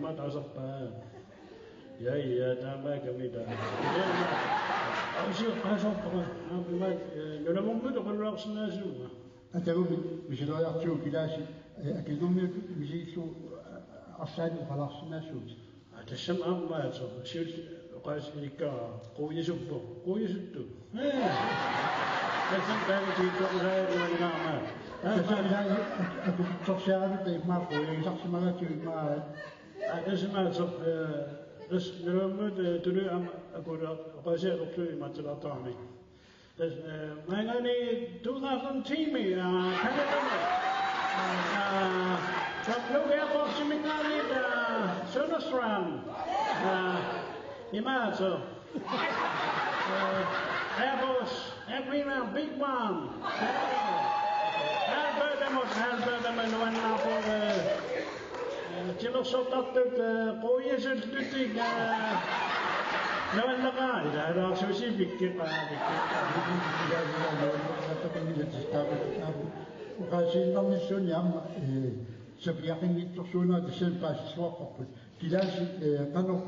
Ma ta sa pa. Ya ya ta ma ka mi da. Ya ma. Au si ka so pa. Ma ma no na mo mo do ko ra sna su. أنت لو مش لا يعطيو كلاش أكيدنا مود مش شو أصعد وخلاص الناس شو Ye su po. Ko ye su tu. Eh. Sa pa ki ko ra no na ma. أكو تصير طيب ما قوي شخص ما لا ما dus nu moet toen am akura qasir qtu ma tla tani. Dus maar ngani 2010 mi Imagine. Uh, that big one. Haar buiten hem haar buiten moet, nou en nou voor. Je nog zo dat het kooien is, het doet ik. Nou en dan ga je daar, zo zie ik dit maar. Ik ga zien, dan is zo'n jammer. sefiyakinlik tuksuna de sem kasi suwa kaput. Kila si tanok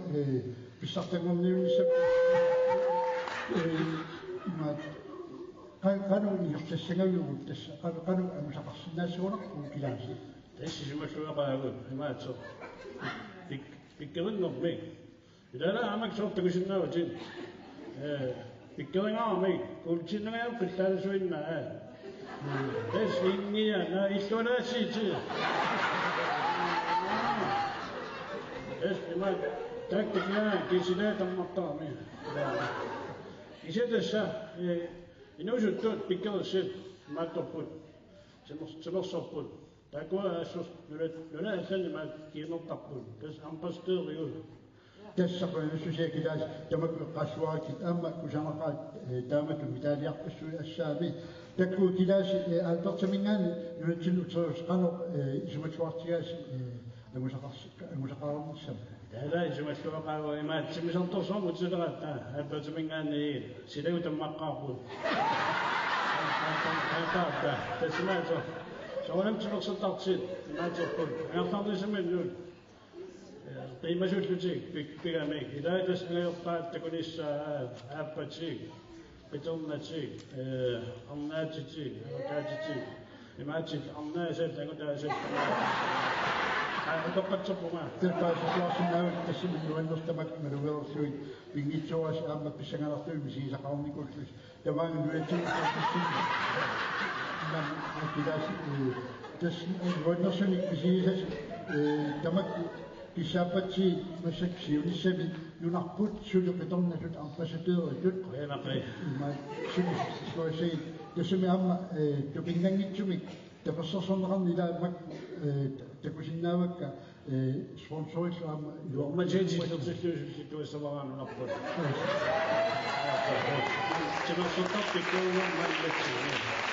pisakten ni ni sem ma kanu ni hafsessenga yugut tessa kanu kanu amusakassinna suwa kila si. Tessi si mashuwa kanagut himatso. Pikkelen nokmi. Idara amak sotta kusinna vajin. Pikkelen nokmi. Kulchinna ngayam kultara suinna. Kulchinna ngayam 嗯，这是你演的一说的戏剧。Mä täyttin jäänkin sinne tammattaa minä. Ja se tässä, en olisi tuot pikällä se, mä topun, semmoista sopun. Tai kun äsken, yleensä niin mä kiinnottapun, tässä ampastelin juuri. تسق نسوسي كلاش تمك قشواك أما كجمقات دامت مثال يقصو الشابي تكو كلاش البرت منان يرتلو تروش قالوا جمت وقتياش المشقص المشقارون السم لا جمت وقا ما تسمش انتصم وتزرغت البرت منان سيداو تمقاقون تسمع Så var det också taxit, Imagine que eu digo, antigamente, idade da senhora protagonista Apache, Petum Nachi, Omnachi, Okachi, Imachi, Omnachi, Tangodachi. Dat Hij doet het Dit Heb het laatste nou, dat ze met Noël nog te maken met de wereld groeit. Ik niet zo aan met de muziek, het nu het tweede gezien. Dan Heb je ik word nog zo niet precies. Heb kisapatsi masaksi unisemi nunarput suluqitornatut ambassadeur tut qianaqi ma simis sloisi tasumi amma is tapersersorneqarnilaamak takusinnaavakka sponsorilluamma юарматиити сертиллуусулли туассавараан нунарпут тимасоттар пиккуугуан маллатсини